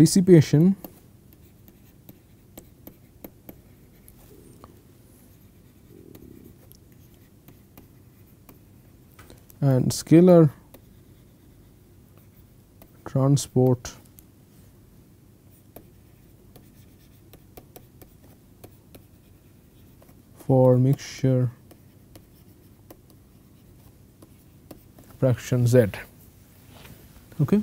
Dissipation. And scalar transport. For mixture fraction z. Okay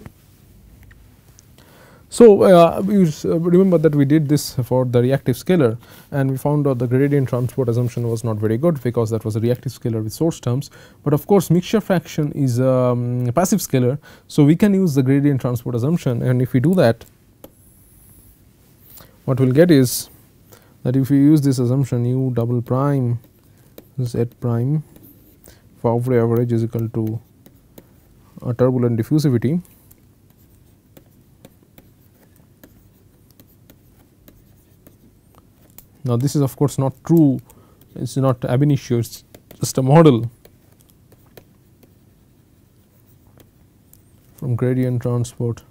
so, uh, you uh, remember that we did this for the reactive scalar and we found out the gradient transport assumption was not very good because that was a reactive scalar with source terms, but of course mixture fraction is um, a passive scalar. So, we can use the gradient transport assumption and if we do that what we will get is that if we use this assumption u double prime z prime for average is equal to a turbulent diffusivity Now, this is of course not true, it is not ab initio, it is just a model. From gradient transport.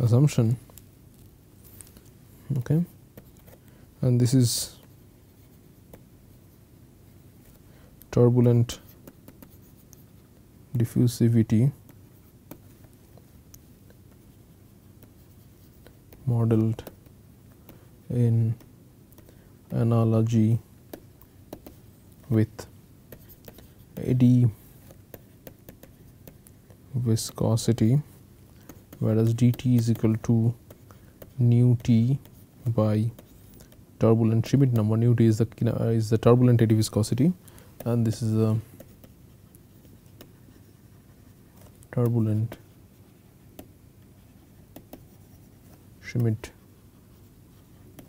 Assumption. Okay. And this is turbulent diffusivity modeled in analogy with eddy viscosity whereas dt is equal to nu t by turbulent Schmidt number nu t is the uh, is the turbulent eddy viscosity and this is a turbulent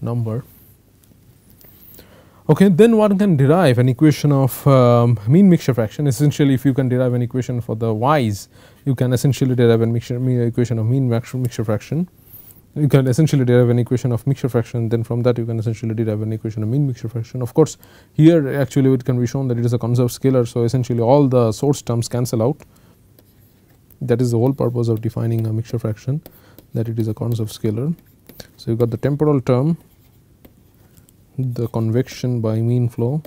Number. Okay, then one can derive an equation of um, mean mixture fraction. Essentially if you can derive an equation for the y's you can essentially derive an mixture equation of mean mixture fraction. You can essentially derive an equation of mixture fraction then from that you can essentially derive an equation of mean mixture fraction. Of course here actually it can be shown that it is a conserved scalar so essentially all the source terms cancel out. That is the whole purpose of defining a mixture fraction that it is a conserved scalar. So, you got the temporal term, the convection by mean flow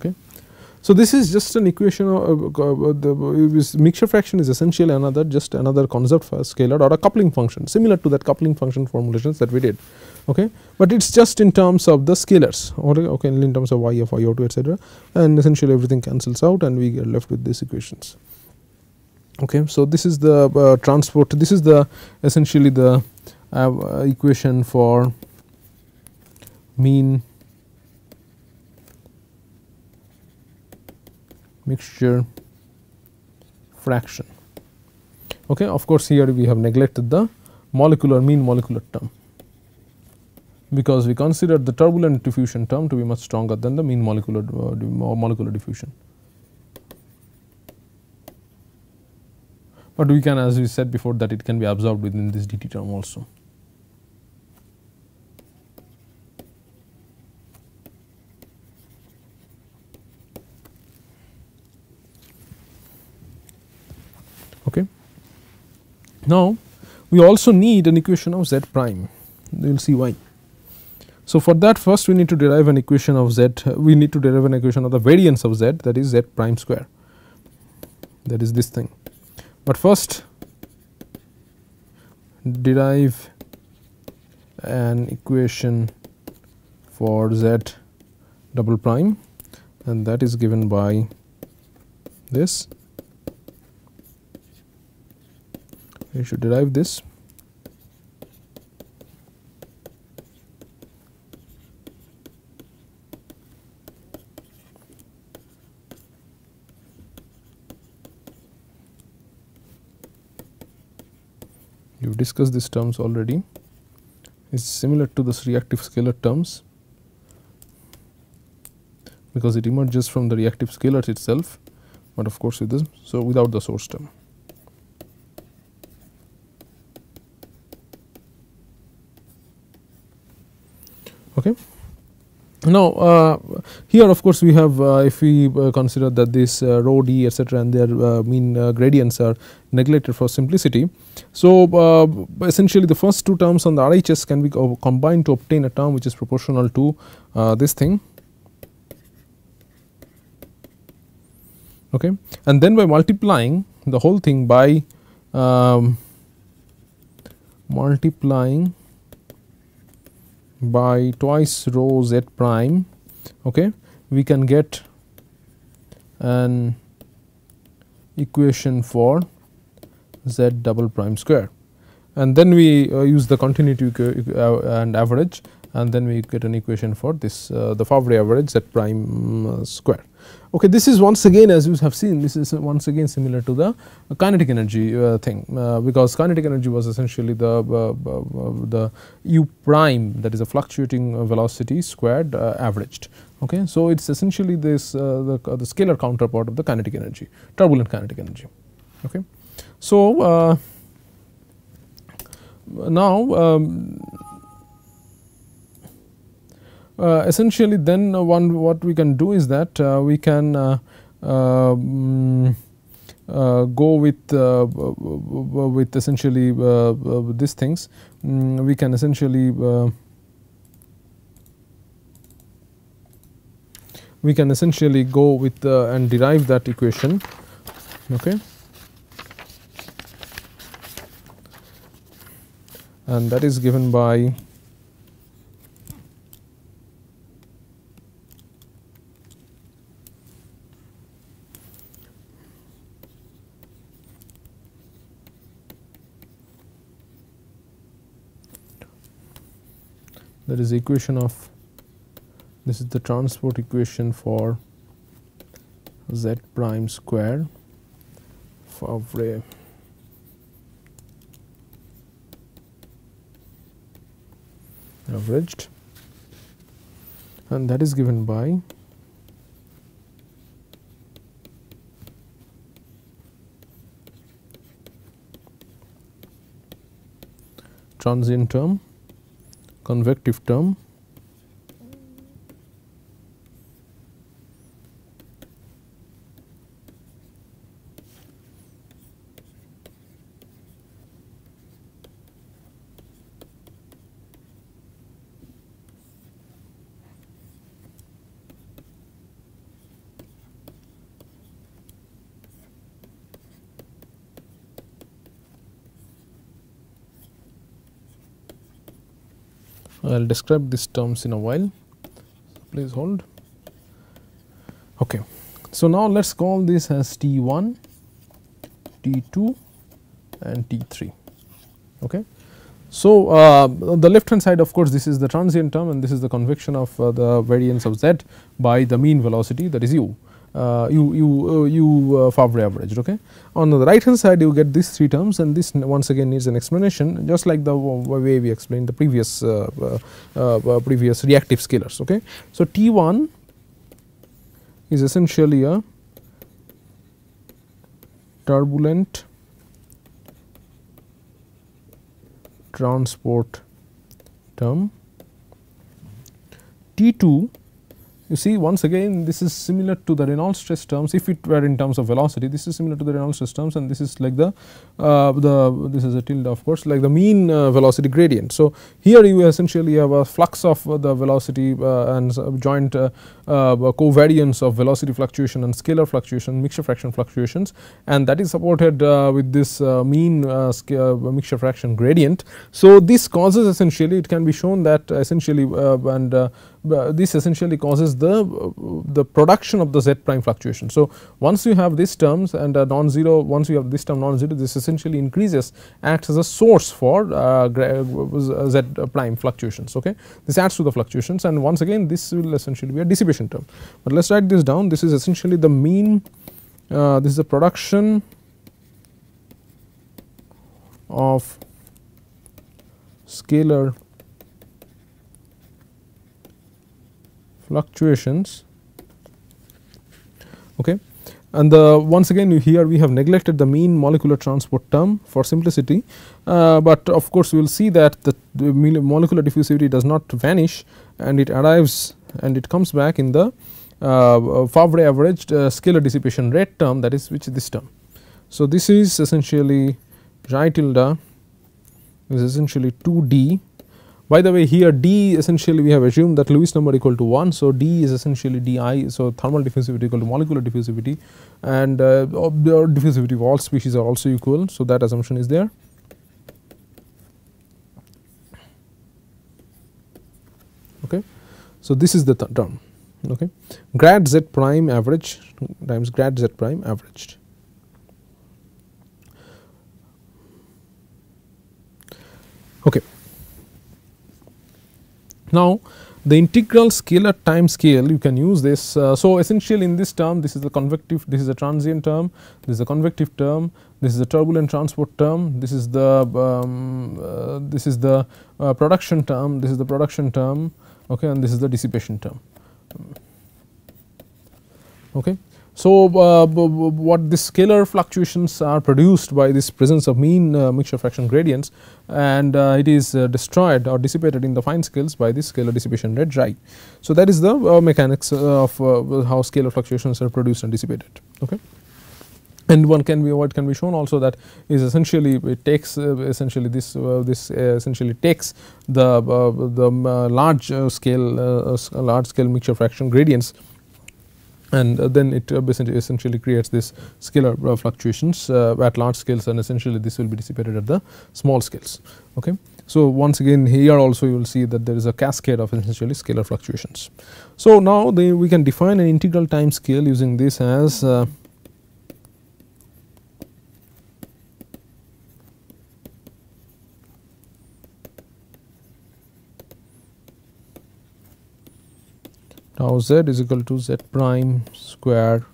okay. So, this is just an equation of uh, uh, the mixture fraction is essentially another just another conserved scalar or a coupling function similar to that coupling function formulations that we did okay? But it is just in terms of the scalars okay, okay in terms of y of y o2 etc and essentially everything cancels out and we get left with these equations okay? So this is the uh, transport this is the essentially the uh, equation for mean mixture fraction okay of course here we have neglected the molecular mean molecular term because we consider the turbulent diffusion term to be much stronger than the mean molecular uh, molecular diffusion. But we can as we said before that it can be absorbed within this dt term also. Okay. Now, we also need an equation of z prime, will see why. So, for that first we need to derive an equation of z we need to derive an equation of the variance of z that is z prime square that is this thing. But first derive an equation for z double prime and that is given by this you should derive this You've discussed these terms already. It's similar to this reactive scalar terms because it emerges from the reactive scalars itself, but of course with this, so without the source term. Okay. Now, uh, here of course, we have uh, if we uh, consider that this uh, rho d etc. and their uh, mean uh, gradients are neglected for simplicity. So, essentially the first two terms on the RHS can be combined to obtain a term which is proportional to this thing okay. and then by multiplying the whole thing by um, multiplying by twice rho z prime okay? We can get an equation for z double prime square. And then we uh, use the continuity uh, and average and then we get an equation for this uh, the Favre average z prime uh, square Okay, this is once again as you have seen this is once again similar to the kinetic energy uh, thing uh, because kinetic energy was essentially the uh, uh the u prime that is a fluctuating velocity squared uh, averaged. Okay, so it is essentially this the, the scalar counterpart of the kinetic energy turbulent kinetic energy. Okay, so now. Um, essentially then uh, one what we can do is that uh, we can um, go with with essentially these things. Um, we can essentially we can essentially go with uh, and derive that equation. Okay? And that is given by that is equation of this is the transport equation for z prime square Favre averaged. And that is given by transient term convective term I will describe these terms in a while. Please hold. Okay. So now let us call this as T1 T2 and T3 okay? So uh, the left hand side of course this is the transient term and this is the convection of uh, the variance of z by the mean velocity that is u Uh, you you uh, you uh, Favre averaged. Okay. On the right hand side, you get these three terms, and this once again needs an explanation, just like the way we explained the previous uh, uh, previous reactive scalars. Okay. So T one is essentially a turbulent transport term. T two you see once again this is similar to the Reynolds stress terms if it were in terms of velocity this is similar to the Reynolds stress terms and this is like the uh, the this is a tilde of course like the mean uh, velocity gradient. So, here you essentially have a flux of uh, the velocity uh, and joint uh, uh, covariance of velocity fluctuation and scalar fluctuation mixture fraction fluctuations and that is supported with this mean mixture fraction gradient. So, this causes essentially it can be shown that essentially and this essentially causes the the production of the z prime fluctuation. So, once you have these terms and non-zero once you have this term non-zero this essentially increases acts as a source for uh, z prime fluctuations okay. This adds to the fluctuations and once again this will essentially be a dissipation term. But let us write this down this is essentially the mean uh, this is the production of scalar fluctuations. Okay. And the once again here we have neglected the mean molecular transport term for simplicity, uh, but of course we will see that the, the, molecular diffusivity does not vanish and it arrives and it comes back in the uh, Favre averaged uh, scalar dissipation rate term that is which is this term. So, this is essentially Xi tilde. Is essentially 2 d by the way here d essentially we have assumed that Lewis number equal to 1. So, d is essentially di. So, thermal diffusivity equal to molecular diffusivity and uh, the diffusivity of all species are also equal. So, that assumption is there. Okay. So, this is the th term okay. grad z prime average times grad z prime averaged. Okay. Now, the integral scalar time scale you can use this. Uh, so, essentially in this term this is the convective this is a transient term this is a convective term this is the turbulent transport term this is the um, uh, this is the uh, production term this is the production term okay and this is the dissipation term okay. So, uh, what the scalar fluctuations are produced by this presence of mean uh, mixture fraction gradients and uh, it is uh, destroyed or dissipated in the fine scales by this scalar dissipation rate Xi. So, that is the uh, mechanics of uh, how scalar fluctuations are produced and dissipated. Okay. And one can be what can be shown also that is essentially it takes essentially this this essentially takes the the large scale large scale mixture fraction gradients and uh, then it uh, essentially creates this scalar uh, fluctuations at large scales and essentially this will be dissipated at the small scales. Okay. So, once again here also you will see that there is a cascade of essentially scalar fluctuations. So, now we can define an integral time scale using this as uh, Now z is equal to z prime square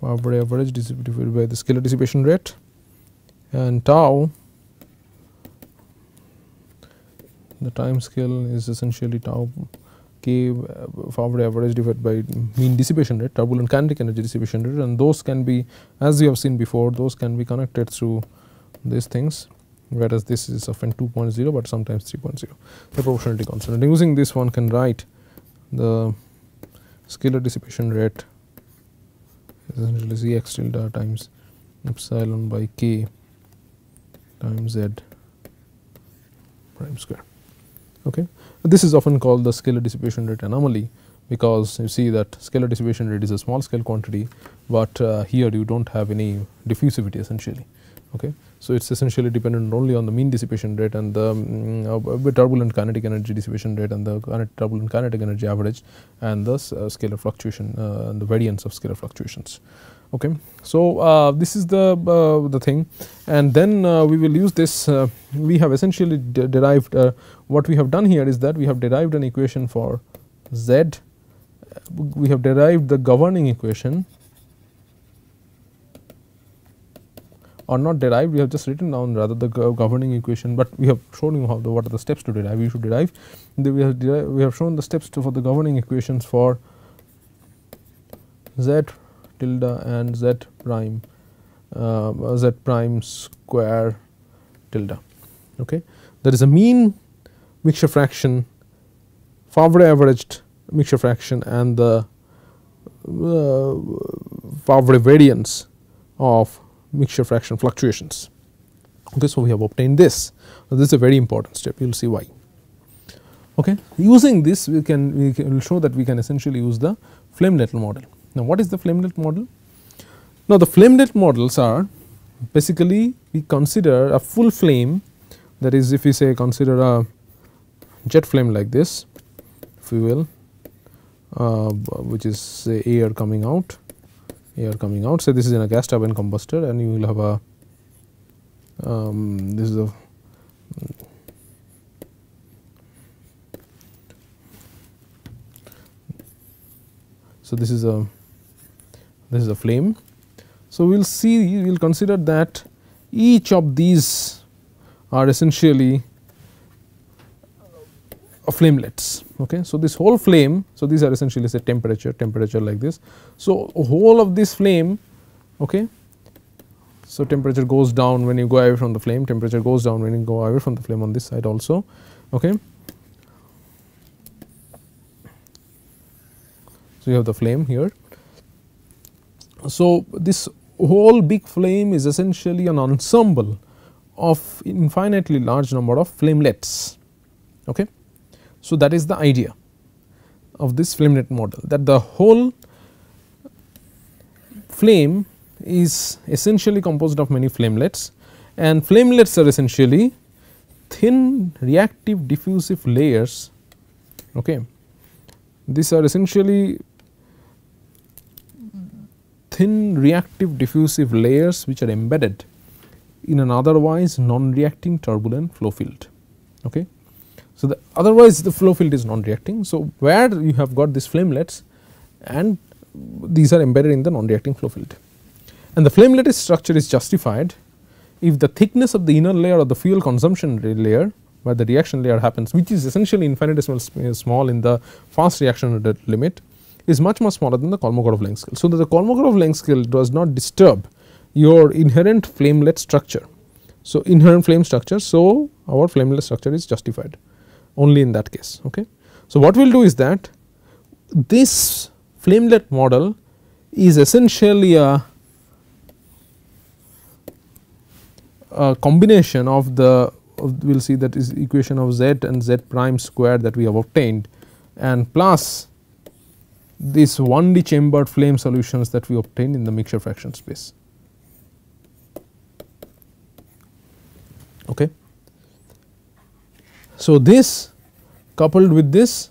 Favre average distributed by the scalar dissipation rate. And tau the time scale is essentially tau k Favre average divided by mean dissipation rate turbulent kinetic energy dissipation rate. And those can be as we have seen before those can be connected through these things whereas this is often 2.0 but sometimes 3.0 the proportionality constant. And using this one can write the scalar dissipation rate is essentially z x tilde times epsilon by k times z prime square. Okay. This is often called the scalar dissipation rate anomaly because you see that scalar dissipation rate is a small scale quantity, but uh, here you do not have any diffusivity essentially. Okay. So, it is essentially dependent only on the mean dissipation rate and the um, turbulent kinetic energy dissipation rate and the turbulent kinetic energy average and the uh, scalar fluctuation uh, and the variance of scalar fluctuations. Okay. So, uh, this is the uh, the thing and then uh, we will use this we have essentially de derived what we have done here is that we have derived an equation for z we have derived the governing equation or not derived we have just written down rather the governing equation, but we have shown you how the what are the steps to derive. You should derive. We have we have shown the steps to for the governing equations for z tilde and z prime uh, z prime square tilde. Okay? There is a mean mixture fraction Favre averaged mixture fraction and the uh, Favre variance of mixture fraction fluctuations. Okay, so, we have obtained this. So, this is a very important step, you will see why. Okay. Using this, we can we will show that we can essentially use the flamelet model. Now, what is the flamelet model? Now, the flamelet models are basically we consider a full flame that is if we say consider a jet flame like this if we will uh, which is say air coming out air coming out. So, this is in a gas turbine combustor and you will have a um, this is a so this is a this is a flame. So, we will see we will consider that each of these are essentially flamelets. Okay. So, this whole flame, so these are essentially say temperature, temperature like this. So, whole of this flame, okay. So, temperature goes down when you go away from the flame, temperature goes down when you go away from the flame on this side also. Okay. So, you have the flame here. So, this whole big flame is essentially an ensemble of infinitely large number of flamelets. Okay. So, that is the idea of this flamelet model that the whole flame is essentially composed of many flamelets and flamelets are essentially thin reactive diffusive layers. Okay. These are essentially thin reactive diffusive layers which are embedded in an otherwise non-reacting turbulent flow field. Okay. So, the otherwise the flow field is non-reacting. So, where you have got these flamelets and these are embedded in the non-reacting flow field and the flamelet structure is justified if the thickness of the inner layer of the fuel consumption layer where the reaction layer happens which is essentially infinitesimal uh, small in the fast reaction limit is much much smaller than the Kolmogorov length scale. So, that the Kolmogorov length scale does not disturb your inherent flamelet structure. So, inherent flame structure. So, our flamelet structure is justified only in that case. Okay. So, what we will do is that this flamelet model is essentially a, a combination of the we will see that is equation of z and z prime square that we have obtained and plus this 1D chambered flame solutions that we obtain in the mixture fraction space. Okay. So, this coupled with this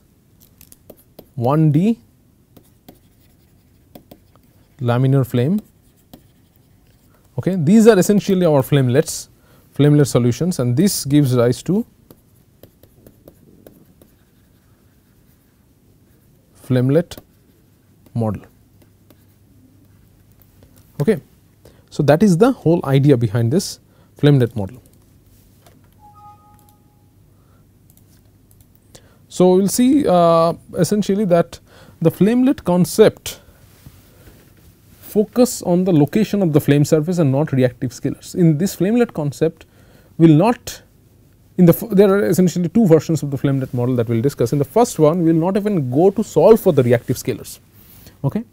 1D laminar flame, okay. these are essentially our flamelets, flamelet solutions and this gives rise to flamelet model. Okay. So, that is the whole idea behind this flamelet model. So, we will see uh, essentially that the flamelet concept focus on the location of the flame surface and not reactive scalars. In this flamelet concept will not in the there are essentially two versions of the flamelet model that we will discuss. In the first one we will not even go to solve for the reactive scalars. Okay.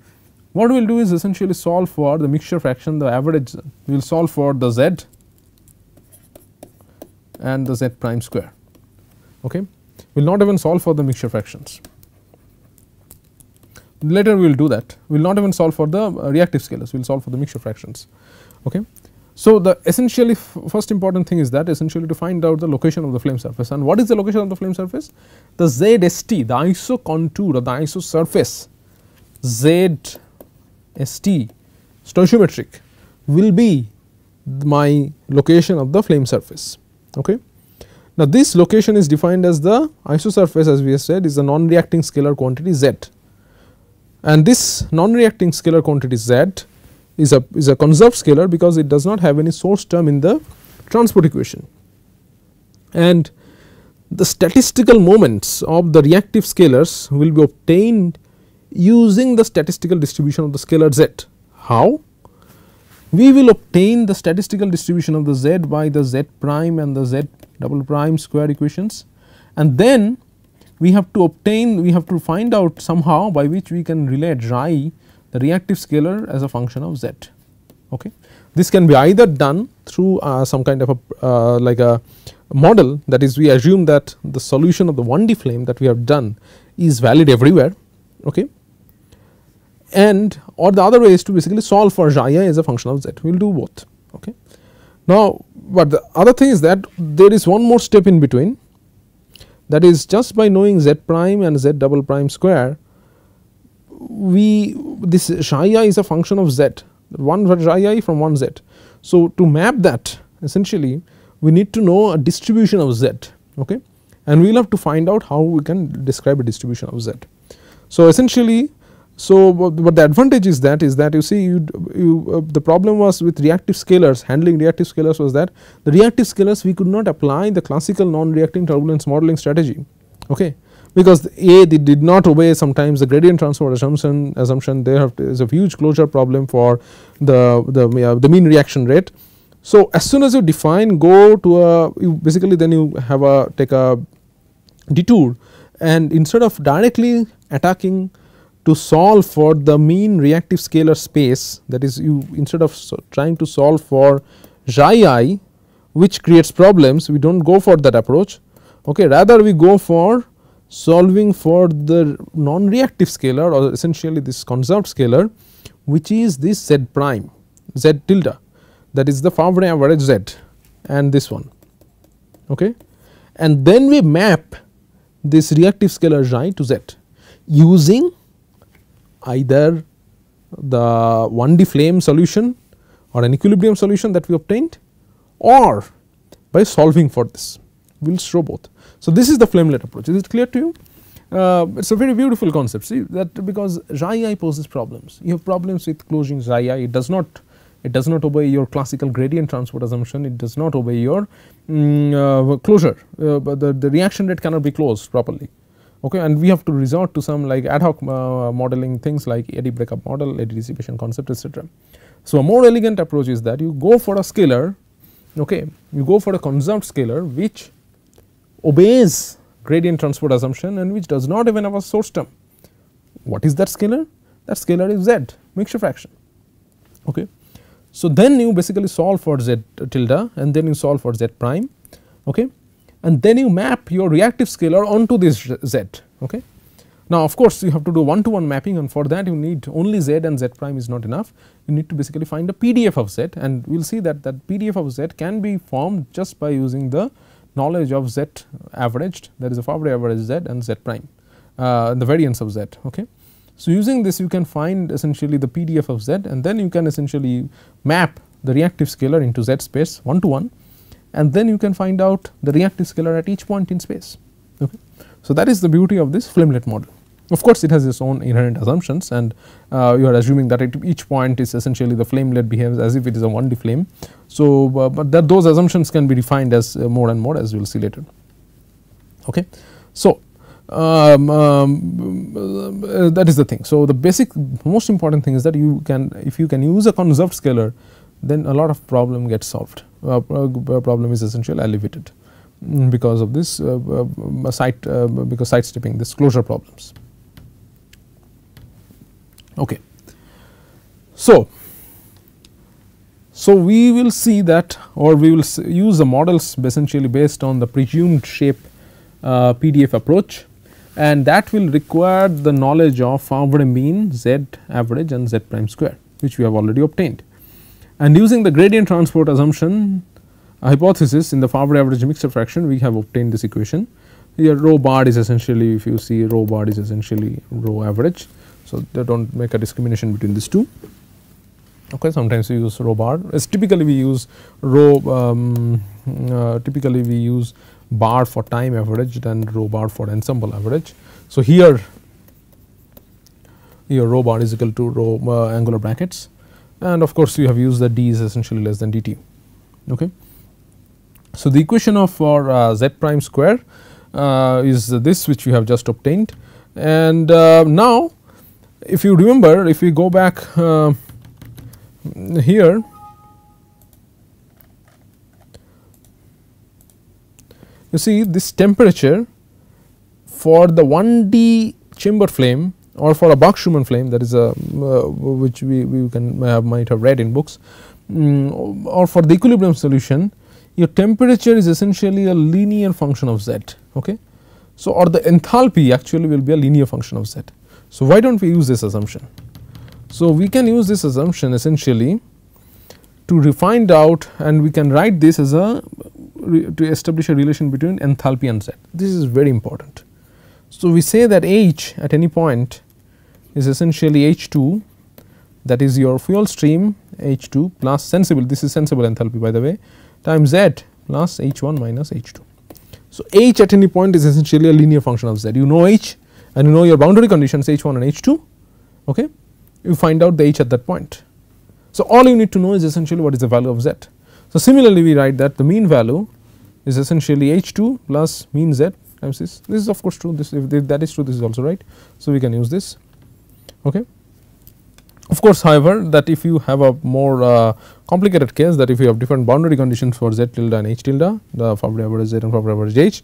What we will do is essentially solve for the mixture fraction the average we will solve for the z and the z prime square. Okay. Will not even solve for the mixture fractions. Later we will do that. We will not even solve for the uh, reactive scalars, we will solve for the mixture fractions. Okay. So, the essentially first important thing is that essentially to find out the location of the flame surface and what is the location of the flame surface? The ZST, the iso contour or the iso surface ZST stoichiometric will be my location of the flame surface. Okay. Now, this location is defined as the isosurface as we have said is the non-reacting scalar quantity z and this non-reacting scalar quantity z is a is a conserved scalar because it does not have any source term in the transport equation and the statistical moments of the reactive scalars will be obtained using the statistical distribution of the scalar z. How? We will obtain the statistical distribution of the z by the z prime and the z double prime square equations and then we have to obtain we have to find out somehow by which we can relate Rai the reactive scalar as a function of z. Okay. This can be either done through uh, some kind of a uh, like a model that is we assume that the solution of the 1D flame that we have done is valid everywhere okay and or the other way is to basically solve for Jaya as a function of z we will do both okay. Now, but the other thing is that there is one more step in between that is just by knowing z prime and z double prime square we this Jaya is a function of z one Jaya from one z. So, to map that essentially we need to know a distribution of z okay and we will have to find out how we can describe a distribution of z. So, essentially so, but the advantage is that is that you see you, you uh, the problem was with reactive scalars handling reactive scalars was that the reactive scalars we could not apply the classical non-reacting turbulence modeling strategy okay? Because a they did not obey sometimes the gradient transfer assumption assumption. There is a huge closure problem for the the, uh, the mean reaction rate. So, as soon as you define go to a you basically then you have a take a detour. And instead of directly attacking to solve for the mean reactive scalar space that is you instead of so trying to solve for xi i which creates problems we do not go for that approach. Okay rather we go for solving for the non reactive scalar or essentially this conserved scalar which is this z prime z tilde that is the Favre average z and this one. Okay? And then we map this reactive scalar xi to z using either the 1D flame solution or an equilibrium solution that we obtained or by solving for this. We will show both. So, this is the flamelet approach. Is it clear to you? Uh, it is a very beautiful concept. See that because xi i poses problems. You have problems with closing xi i it does not it does not obey your classical gradient transport assumption. It does not obey your um, uh, closure. Uh, but the, the reaction rate cannot be closed properly okay and we have to resort to some like ad hoc uh, modeling things like eddy breakup model eddy dissipation concept etc. So, a more elegant approach is that you go for a scalar okay you go for a conserved scalar which obeys gradient transport assumption and which does not even have a source term. What is that scalar? That scalar is z mixture fraction. Okay. So, then you basically solve for z tilde and then you solve for z prime okay. And then you map your reactive scalar onto this z. Okay. Now, of course, you have to do one to one mapping and for that you need only z and z prime is not enough you need to basically find a PDF of z and we will see that that PDF of z can be formed just by using the knowledge of z averaged that is a Favre average z and z prime uh, the variance of z. Okay. So, using this you can find essentially the PDF of z and then you can essentially map the reactive scalar into z space 1 to 1 and then you can find out the reactive scalar at each point in space. Okay. So, that is the beauty of this flamelet model. Of course, it has its own inherent assumptions and uh, you are assuming that at each point is essentially the flamelet behaves as if it is a 1D flame. So, uh, but that those assumptions can be defined as uh, more and more as we will see later. Okay. So, um, um, uh, that is the thing. So, the basic most important thing is that you can if you can use a conserved scalar then a lot of problem gets solved problem is essentially alleviated mm, because of this uh, site because side stepping this closure problems. Okay. So, so we will see that or we will use the models essentially based on the presumed shape uh, PDF approach and that will require the knowledge of Favre mean z average and z prime square which we have already obtained. And using the gradient transport assumption hypothesis in the Favre average mixture fraction we have obtained this equation. Here rho bar is essentially if you see rho bar is essentially rho average so, they do not make a discrimination between these two. Okay, sometimes we use rho bar as typically we use rho um, uh, typically we use bar for time average and rho bar for ensemble average. So, here your rho bar is equal to rho uh, angular brackets and of course, you have used that d is essentially less than dt. Okay. So, the equation of for uh, z prime square uh, is this which we have just obtained and uh, now if you remember if we go back uh, here you see this temperature for the 1D chamber flame or for a Burke-Schumann flame that is a uh, which we, we can might have read in books um, or for the equilibrium solution your temperature is essentially a linear function of z okay. So, or the enthalpy actually will be a linear function of z. So, why do not we use this assumption? So, we can use this assumption essentially to find out and we can write this as a to establish a relation between enthalpy and Z. This is very important. So, we say that H at any point is essentially H 2 that is your fuel stream H 2 plus sensible this is sensible enthalpy by the way times Z plus H 1 minus H 2. So, H at any point is essentially a linear function of Z you know H and you know your boundary conditions H 1 and H 2 okay you find out the H at that point. So, all you need to know is essentially what is the value of Z. So, similarly we write that the mean value is essentially H 2 plus mean Z times this this is of course true this if that is true this is also right. So, we can use this okay. Of course, however, that if you have a more uh, complicated case that if you have different boundary conditions for z tilde and h tilde the Favre average z and Favre average h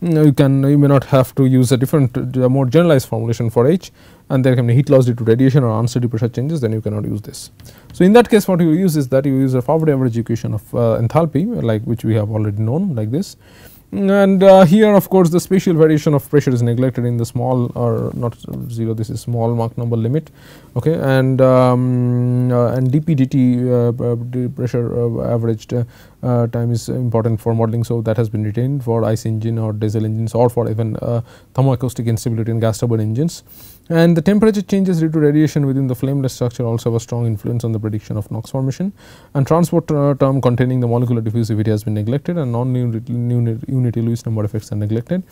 you can you may not have to use a different more generalized formulation for h and there can be heat loss due to radiation or unsteady pressure changes then you cannot use this. So, in that case what you use is that you use a Favre average equation of uh, enthalpy like which we have already known like this and uh, here of course the spatial variation of pressure is neglected in the small or not 0 this is small Mach number limit okay? And um, uh, and dp dt uh, pressure uh, averaged uh, uh, time is important for modeling so that has been retained for ICE engine or diesel engines or for even thermoacoustic instability in gas turbine engines and the temperature changes due to radiation within the flamelet structure also have a strong influence on the prediction of NOx formation and transport uh, term containing the molecular diffusivity has been neglected and non-unity Lewis number effects are neglected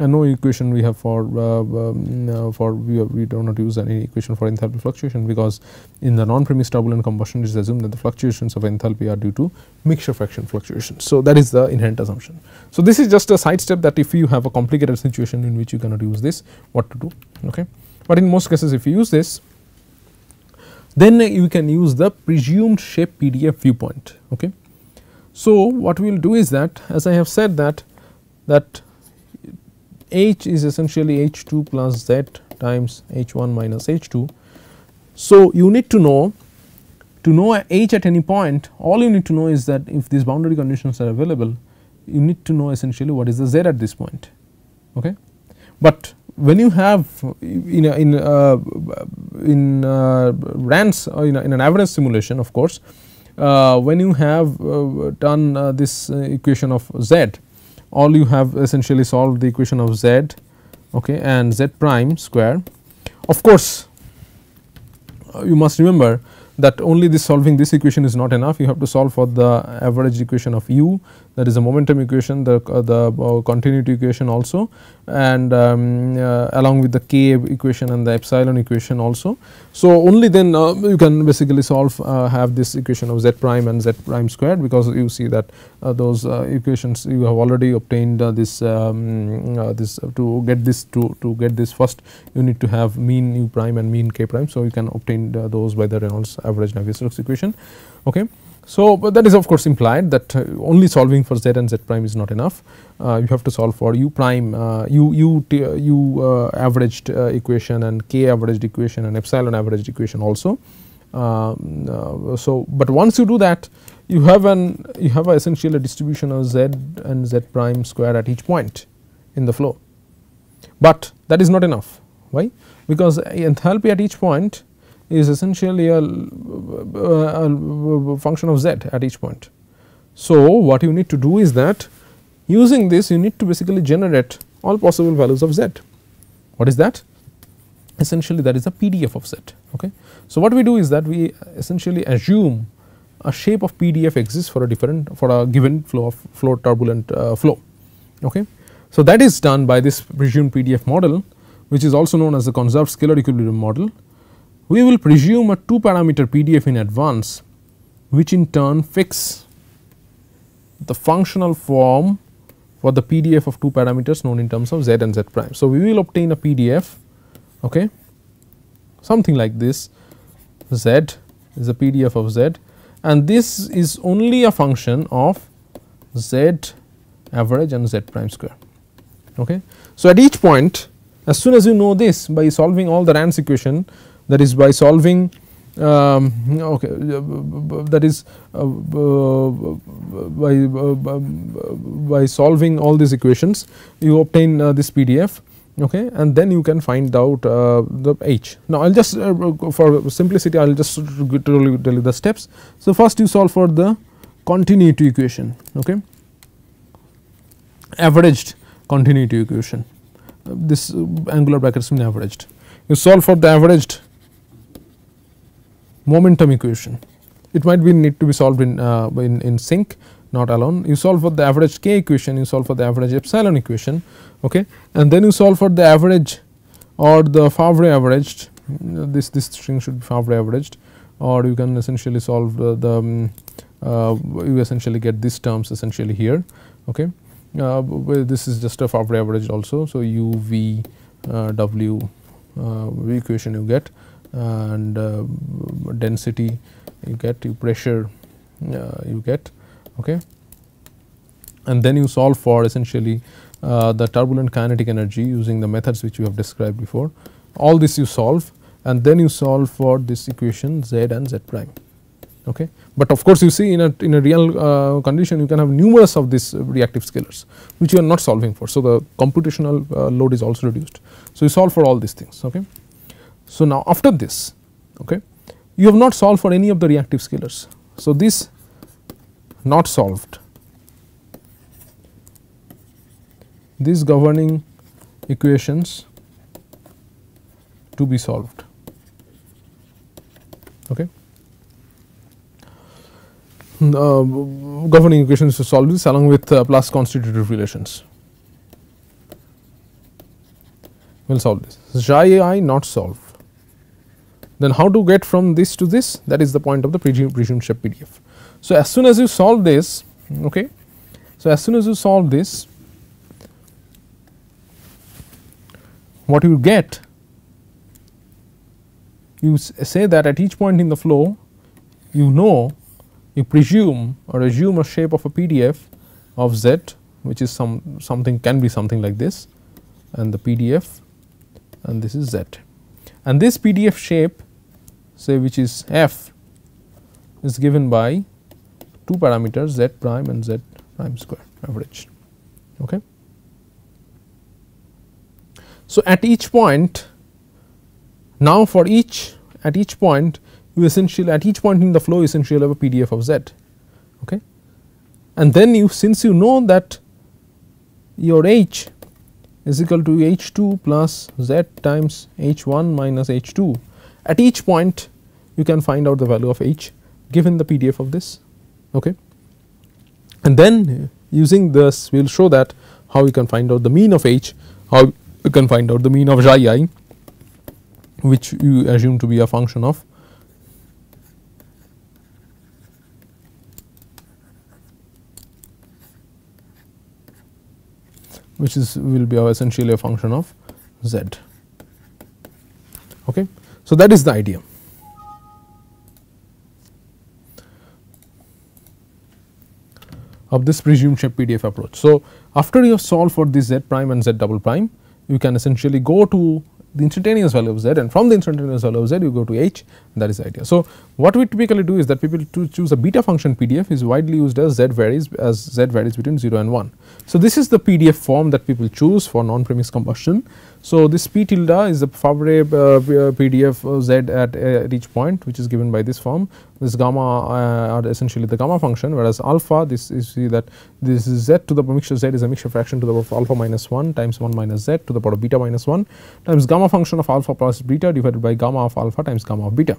and no equation we have for uh, um, uh, for we, we do not use any equation for enthalpy fluctuation because in the non-premixed turbulent combustion it is assumed that the fluctuations of enthalpy are due to mixture fraction fluctuations. So, that is the inherent assumption. So, this is just a side step that if you have a complicated situation in which you cannot use this what to do okay but in most cases if you use this then you can use the presumed shape PDF viewpoint. Okay. So, what we will do is that as I have said that that h is essentially h 2 plus z times h 1 minus h 2. So, you need to know to know h at any point all you need to know is that if these boundary conditions are available you need to know essentially what is the z at this point. Okay. But when you have in a, in uh, in uh, RANS uh, a, in, an average simulation of course, uh, when you have uh, done this equation of z, all you have essentially solved the equation of z okay, and z prime square. Of course, you must remember that only this solving this equation is not enough you have to solve for the average equation of u that is a momentum equation the uh, the uh, continuity equation also and um, uh, along with the k equation and the epsilon equation also. So, only then uh, you can basically solve uh, have this equation of z prime and z prime squared because you see that those equations you have already obtained this um, this to get this to to get this first you need to have mean u prime and mean k prime. So, you can obtain those by the Reynolds average Navier-Stokes equation. Okay. So, that is of course implied that uh, only solving for z and z prime is not enough. Uh, you have to solve for u prime, uh, u u u uh, averaged uh, equation and k averaged equation and epsilon averaged equation also. Um, uh, so, but once you do that, you have an you have a essentially a distribution of z and z prime square at each point in the flow. But that is not enough. Why? Because enthalpy at each point is essentially a, a, function of z at each point. So, what you need to do is that using this you need to basically generate all possible values of z. What is that? Essentially that is a PDF of z. Okay. So, what we do is that we essentially assume a shape of PDF exists for a different for a given flow of flow turbulent uh, flow. Okay. So, that is done by this presumed PDF model which is also known as the conserved scalar equilibrium model we will presume a 2 parameter PDF in advance which in turn fix the functional form for the PDF of 2 parameters known in terms of z and z prime. So, we will obtain a PDF okay, something like this z is a PDF of z and this is only a function of z average and z prime square. Okay. So, at each point as soon as you know this by solving all the RANS equation that is by solving um, okay that is uh, by uh, by solving all these equations you obtain uh, this PDF okay? And then you can find out uh, the h. Now i'll just uh, for simplicity i'll just tell you, the steps. So first you solve for the continuity equation okay? Averaged continuity equation. Uh, this angular brackets mean averaged. You solve for the averaged momentum equation. It might be need to be solved in, uh, in, in sync not alone. You solve for the average k equation, you solve for the average epsilon equation okay and then you solve for the average or the Favre averaged this this string should be Favre averaged or you can essentially solve the, the um, uh, you essentially get these terms essentially here okay uh, this is just a Favre averaged also. So, u v uh, w uh, equation you get and uh, density you get you pressure uh, you get okay? And then you solve for essentially uh, the turbulent kinetic energy using the methods which you have described before. All this you solve and then you solve for this equation z and z prime okay? But of course you see in a in a real uh, condition you can have numerous of these reactive scalars which you are not solving for. So the computational uh, load is also reduced. So you solve for all these things okay so now after this okay you have not solved for any of the reactive scalars so this not solved these governing equations to be solved okay uh, governing equations to solve this along with uh, plus constitutive relations. Will solve this. Xi i not solved. Then how to get from this to this? That is the point of the presumed, shape PDF. So, as soon as you solve this, okay. So, as soon as you solve this, what you get, you say that at each point in the flow, you know you presume or assume a shape of a PDF of z which is some something can be something like this and the PDF and this is z. And this PDF shape say which is f is given by two parameters z prime and z prime square average. Okay. So, at each point now for each at each point you essentially at each point in the flow essentially have a PDF of z okay. And then you since you know that your h is equal to h 2 plus z times h 1 minus h 2 at each point you can find out the value of h given the PDF of this okay. And then using this we will show that how you can find out the mean of h how you can find out the mean of xi i which you assume to be a function of which is will be essentially a function of z. Okay. So, that is the idea. of this presumed shape PDF approach. So, after you have solved for this z prime and z double prime, you can essentially go to the instantaneous value of z and from the instantaneous value of z you go to h that is the idea. So, what we typically do is that people choose a beta function PDF is widely used as z varies as z varies between 0 and 1. So, this is the PDF form that people choose for non-premix combustion. So, this p tilde is the Favre uh, PDF z at, uh, at, each point which is given by this form. This gamma uh, are essentially the gamma function whereas alpha this is see that this is z to the mixture z is a mixture fraction to the power of alpha minus 1 times 1 minus z to the power of beta minus 1 times gamma function of alpha plus beta divided by gamma of alpha times gamma of beta.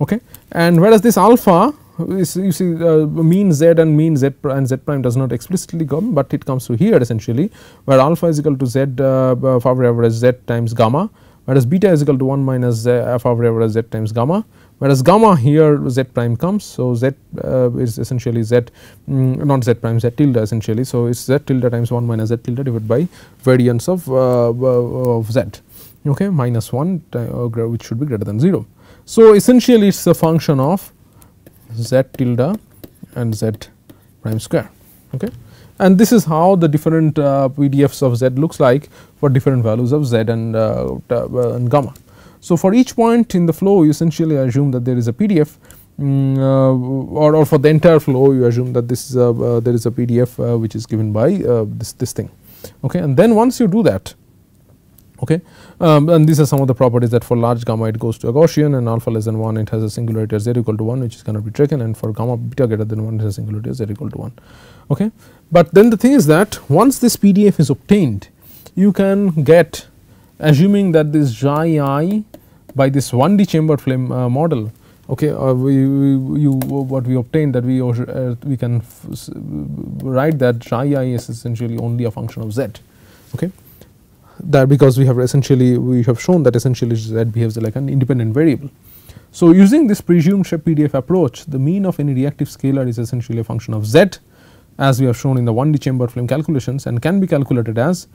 Okay. And whereas this alpha is you see uh, mean z and mean z and z prime does not explicitly come, but it comes to here essentially where alpha is equal to z uh, average z times gamma whereas beta is equal to 1 minus z uh, average z times gamma whereas gamma here z prime comes. So, z uh, is essentially z mm, not z prime z tilde essentially. So, it is z tilde times 1 minus z tilde divided by variance of, uh, uh of z okay, minus 1 uh, which should be greater than 0. So, essentially it is a function of z tilde and z prime square okay. And this is how the different uh, PDFs of z looks like for different values of z and, uh, uh, and gamma. So, for each point in the flow you essentially assume that there is a PDF um, or, or, for the entire flow you assume that this is a, uh, there is a PDF uh, which is given by this, this thing okay. And then once you do that okay. Um, and these are some of the properties that for large gamma it goes to a Gaussian and alpha less than 1 it has a singularity z equal to 1 which is cannot be taken and for gamma beta greater than 1 it has a singularity z equal to 1. Okay. But then the thing is that once this PDF is obtained you can get assuming that this xi i by this 1D chamber flame uh, model okay uh, we, we, you what we obtained that we uh, we can write that xi i is essentially only a function of z okay that because we have essentially we have shown that essentially z behaves like an independent variable. So, using this presumed shape PDF approach the mean of any reactive scalar is essentially a function of z. as we have shown in the 1D chamber flame calculations and can be calculated as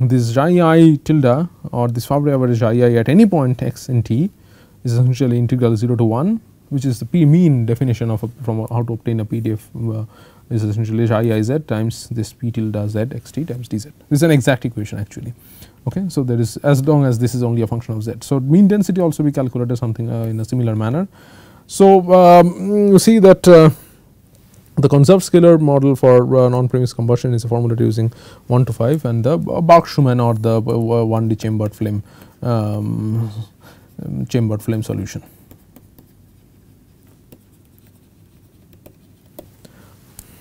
this xi i tilde or this Favre average xi i at any point x in t is essentially integral 0 to 1 which is the p mean definition of a, from a, how to obtain a PDF uh, is essentially xi i z times this p tilde z x t times d z. This is an exact equation actually. Okay. So, there is as long as this is only a function of z. So, mean density also be calculated something uh, in a similar manner. So, um, you see that uh, the conserved scalar model for uh, non-premixed combustion is formulated using 1 to 5 and the Burke-Schumann or the 1D chambered flame um, chambered flame solution.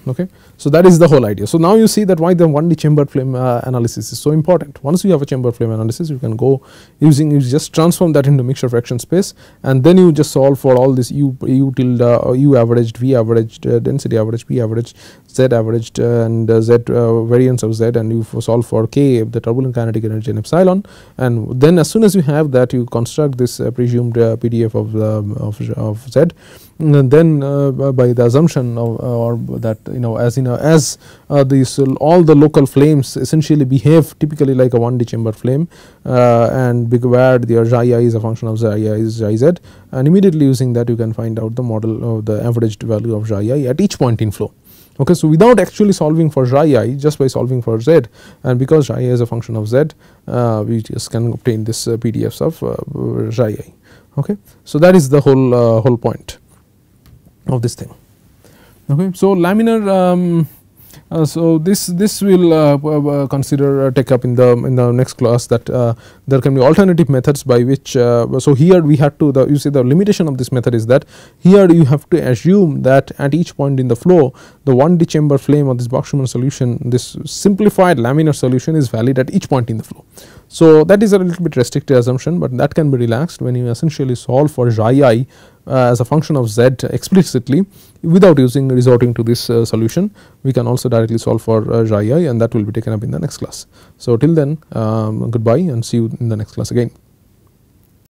Okay. So, that is the whole idea. So, now you see that why the 1D chamber flame uh, analysis is so important. Once you have a chamber flame analysis, you can go using you just transform that into mixture fraction space and then you just solve for all this u, u tilde uh, u averaged, v averaged, uh, density averaged, p averaged, z averaged uh, and uh, z uh, variance of z and you solve for k the turbulent kinetic energy and epsilon. And then as soon as you have that you construct this presumed PDF of, of, of z. And then uh, by the assumption of, or that you know as you know as uh, these all the local flames essentially behave typically like a 1D chamber flame uh, and where the xi is a function of xi is xi z. And immediately using that you can find out the model of the averaged value of xi at each point in flow. Okay, so without actually solving for xi i just by solving for z and because xi i is a function of z uh, we just can obtain this uh, PDFs of uh, i. Okay, so that is the whole whole point of this thing. Okay. So, laminar um, uh, so this this will uh, uh, consider uh, take up in the in the next class that uh, there can be alternative methods by which uh, so here we have to the you see the limitation of this method is that here you have to assume that at each point in the flow the 1D chamber flame of this Burke-Schumann solution this simplified laminar solution is valid at each point in the flow. So, that is a little bit restricted assumption, but that can be relaxed when you essentially solve for xi i uh, as a function of z explicitly without using resorting to this uh, solution. We can also directly solve for uh, xi i and that will be taken up in the next class. So, till then um, goodbye and see you in the next class again.